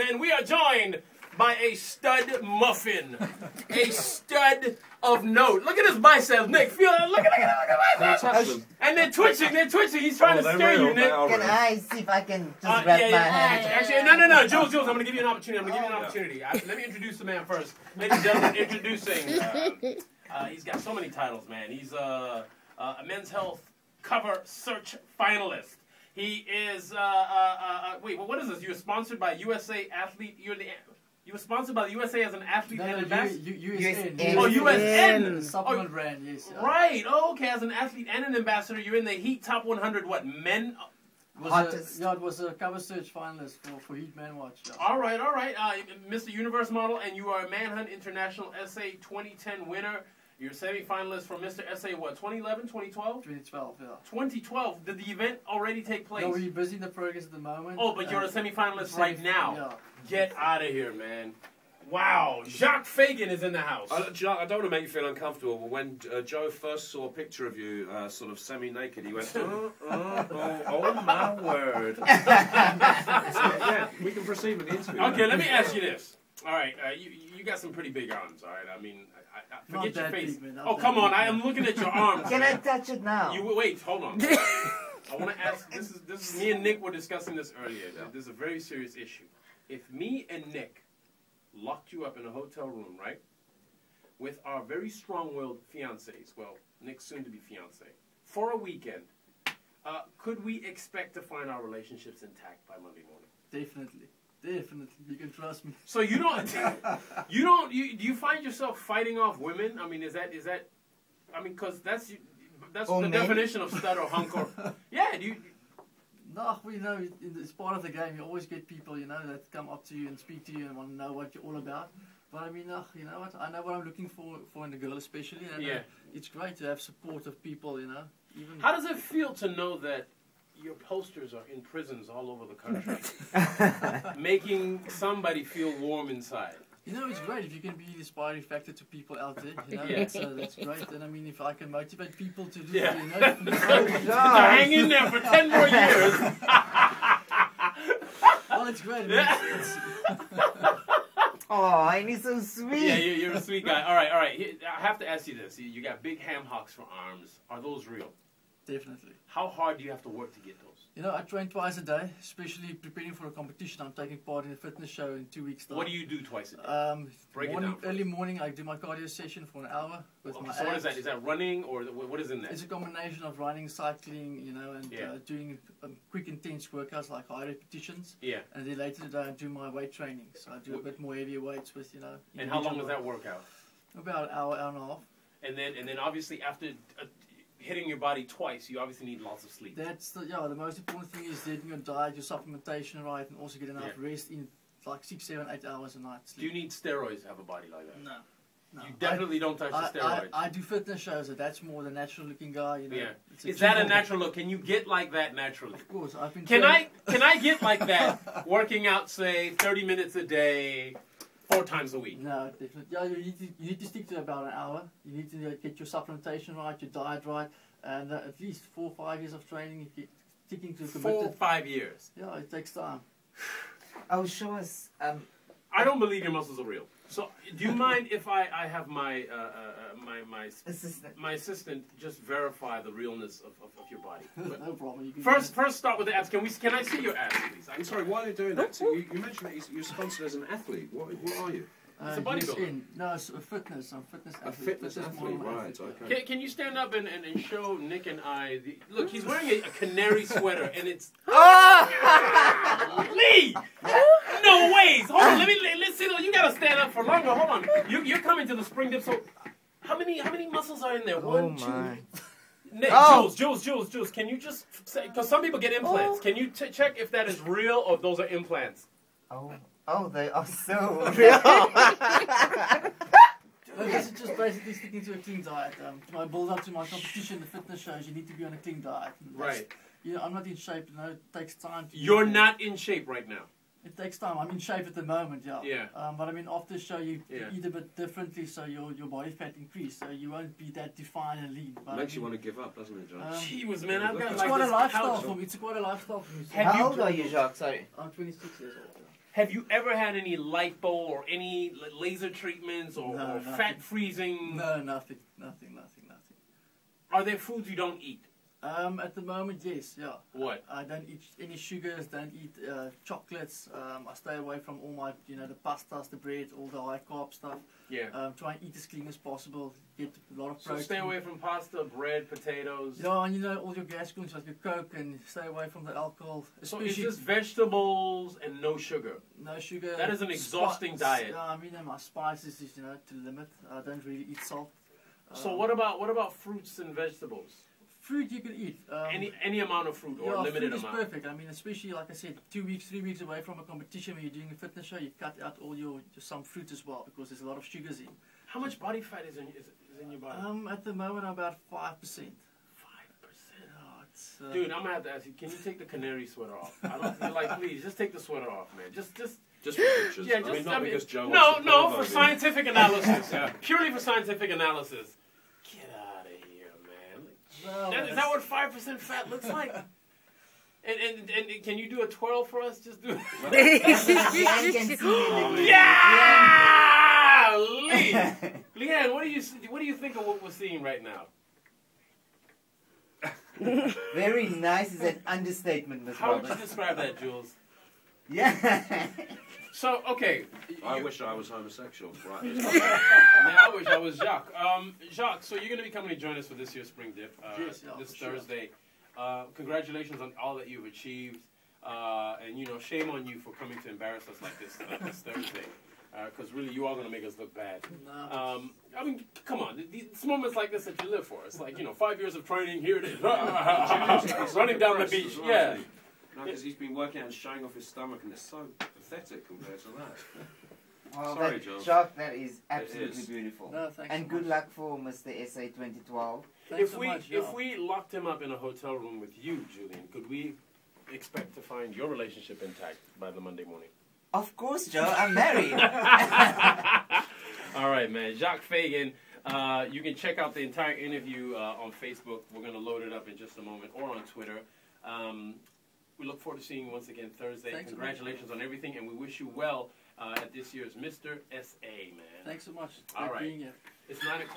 and then we are joined by a stud muffin, a stud of note. Look at his biceps, Nick. Feel it. Look at look at look at Can my biceps. And they're twitching. They're twitching. He's trying Oh, to scare real. you, Nick. Can. I see if I can just Uh, wrap yeah, my yeah. hand? Actually, no, no, no, Jules, Jules. I'm gonna give you an opportunity. I'm gonna give you an opportunity. I, let me introduce the man first. Ladies and gentlemen, introducing. Uh, uh, he's got so many titles, man. He's uh, uh, a Men's Health cover search finalist. He is. Uh, uh, uh, uh, wait, well, what is this? You're sponsored by USA Athlete. You're the. You were sponsored by the USA as an athlete No, and no, ambassador. U- U- USN. USN. Oh, USN. USN. Supplement brand, yes. yeah. Right. Oh, okay. As an athlete and an ambassador, you're in the Heat Top 100. What men? Was Hottest. A, yeah, it was a cover search finalist for, for Heat Man Watch. Yeah. All right, all right. Uh, Mr. Universe model, and you are a Manhunt International SA 2010 winner. You're a semi-finalist for Mr. SA, what, 2011, 2012? 2012, yeah. 2012. Did the event already take place? No, we're busy in the progress at the moment. oh, but you're a semi-finalist right now. Yeah. Get out of here, man. Wow. Jacques Fagen is in the house. I, Jacques, I don't want to make you feel uncomfortable, but when uh, Joe first saw a picture of you, uh, sort of semi-naked, he went, "Oh, oh, oh, oh my word!" yeah, we can proceed with the interview. Okay, let me ask you this. All right, uh, you you got some pretty big arms. All right, I mean, I, I, forget your face. big, man, not oh, come on! big, I am looking at your arms. Can I touch it now? You wait, hold on. I want to ask. This is this is me and Nick were discussing this earlier. Yeah. This is a very serious issue. If me and Nick locked you up in a hotel room, right, with our very strong-willed fiancés, well, Nick's soon-to-be fiance, for a weekend, uh, could we expect to find our relationships intact by Monday morning? Definitely. Definitely. You can trust me. So you don't, you don't, you do you find yourself fighting off women? I mean, is that is that? I mean, because that's that's Or the men? definition of stud or hunk or. Yeah, do you? No, we know it's part of the game. You always get people, you know, that come up to you and speak to you and want to know what you're all about. But I mean, uh, you know what? I know what I'm looking for for in a girl, especially. And uh, Yeah. it's great to have supportive people, you know. Even How does it feel to know that your posters are in prisons all over the country, making somebody feel warm inside? You know, it's great if you can be the inspiring factor to people out there. You know, Yeah. that's, uh, that's great. And I mean, if I can motivate people to do, Yeah. you know, To hang in there for ten more years. well, it's great. Yeah. it's, it's, Oh, and he's so sweet. Yeah, you're, you're a sweet guy. All right, all right. I have to ask you this: you you got big ham hocks for arms. Are those real? Definitely. How hard do you have to work to get those? You know, I train twice a day, especially preparing for a competition. I'm taking part in a fitness show in two weeks' time. What do you do twice a day? Um, morning, early morning, I do my cardio session for an hour with Okay, my so what is that? abs. Is that running or what is in that? It's a combination of running, cycling, you know, and Yeah. uh, doing um, quick, intense workouts like high repetitions. Yeah. And then later today, I do my weight training. So I do a bit more heavier weights with, you know. And how long does that work out? About an hour, hour and a half. And then and then obviously after uh, hitting your body twice, you obviously need lots of sleep. That's the yeah. The most important thing is getting your diet, your supplementation right, and also get enough Yeah. rest in like six, seven, eight hours a night. Do you need steroids to have a body like that? No. No. You definitely don't touch I, the steroids. I do fitness shows, so that's more the natural looking guy, you know. Yeah. Is that a natural look? Can you get like that naturally? Of course, I've been Can I can I get like that working out say 30 minutes a day, four times a week? No, definitely. Yeah, you need, to, you need to stick to about an hour. You need to uh, get your supplementation right, your diet right, and uh, at least four or five years of training. If you're sticking to a Four committed, five years. yeah, it takes time. Oh, show us. Um, I don't believe your muscles are real. So do you mind if I, I have my uh, uh, uh, my my assistant. my assistant just verify the realness of, of, of your body? But no problem. You can first first start with the abs. Can we can I see your abs, please? I'm sorry, while you're doing that, so you, you mentioned that you- you're sponsored as an athlete. What, what are you? uh, it's a bodybuilder. No, it's a fitness. I'm fitness athlete. A athlete. fitness athlete, model right, athlete, okay. Can, can you stand up and, and, and show Nick and I the look? He's wearing a, a canary sweater and it's Lee. No ways. Hold on. Let me let, let's see. You gotta stand up for longer. Hold on. You, you're coming to the spring dip. So how many how many muscles are in there? Oh One, two. my. Nick, Oh. Jules, Jules, Jules, Jules. Can you just say? Because some people get implants. Can you t- check if that is real or if those are implants? Oh, oh, they are so real. No, this is just basically sticking to a clean diet. Um, to my build up to my competition, the fitness shows, you need to be on a clean diet. Right. You know, I'm not in shape. You know, it takes time. To You're not in shape right now. It takes time. I'm in shape at the moment, yeah. Yeah. Um, but I mean, after the show, you Yeah. eat a bit differently, so your your body fat increase, so you won't be that defined and lean. But Makes I you want to give up, doesn't it, John? Um, Gee whiz, man, I've got it's like quite a lifestyle for me. It's quite a lifestyle for me. So How you, old are you, Jacques? Sorry. I'm 26 years old. Have you ever had any lipo or any laser treatments or, No, or fat freezing? No, nothing, nothing, nothing, nothing. Are there foods you don't eat? Um, at the moment, yes, yeah. What? I don't eat any sugars, don't eat uh, chocolates. Um, I stay away from all my, you know, the pastas, the bread, all the high carb stuff. Yeah. Um, try and eat as clean as possible. Get a lot of protein. So stay away from pasta, bread, potatoes. Yeah, and you know all your gas glues like your Coke, and stay away from the alcohol. So it's just vegetables and no sugar. no sugar. That is an exhausting diet. Yeah, I mean, my spices is you know to limit. I don't really eat salt. So Um, what about what about fruits and vegetables? Fruit you can eat? Um, Any any amount of fruit or yeah, limited fruit is amount? perfect. I mean, especially like I said, two weeks, three weeks away from a competition when you're doing a fitness show, you cut out all your just some fruit as well because there's a lot of sugars in. How much body fat is in is, is in your body? Um, at the moment, I'm about five percent. Five percent. Uh, Dude, I'm gonna have to ask you. Can you take the canary sweater off? I don't feel like, please, just take the sweater off, man. Just, just. Just for pictures. Yeah, I mean, just- not I mean- because Joe No, wants to no, for scientific analysis. Yeah. Purely for scientific analysis. Get out of here, man. Well, That, is that what five percent fat looks like? And, and and can you do a twirl for us? Just do. Leanne can see in the green. Yeah, Lee. Leanne, what do you what do you think of what we're seeing right now? Very nice is an understatement, Miss How would you describe that, Jules? Yeah. So, okay. I you- wish I was homosexual. Right. Man, I wish I was Jacques. Um, Jacques, so you're going to be coming to join us for this year's Spring Dip uh, Yes, yeah, this for sure. Thursday. Uh, congratulations on all that you've achieved. Uh, and, you know, shame on you for coming to embarrass us like this, like this Thursday. Because really, you are going to make us look bad. No. Um, I mean, come on. th- th- It's moments like this that you live for. It's like, you know, five years of training, here it is. Running down the beach. Yeah. Because he's been working out and showing off his stomach, and it's so pathetic compared to that. Well, Sorry, that, Joe. Jacques, that is absolutely is. beautiful. No, thanks and so good much. luck for Mr. SA 2012. Thanks If so we, much, if yeah. we locked him up in a hotel room with you, Julian, could we expect to find your relationship intact by the Monday morning? Of course, Joe, I'm married. All right, man. Jacques Fagen. Uh, you can check out the entire interview uh, on Facebook. We're going to load it up in just a moment, or on Twitter. Um, we look forward to seeing you once again Thursday. Thanks so. Congratulations on everything, and we wish you well uh, at this year's Mr. SA, man. Thanks so much. All right. It's nine o'clock.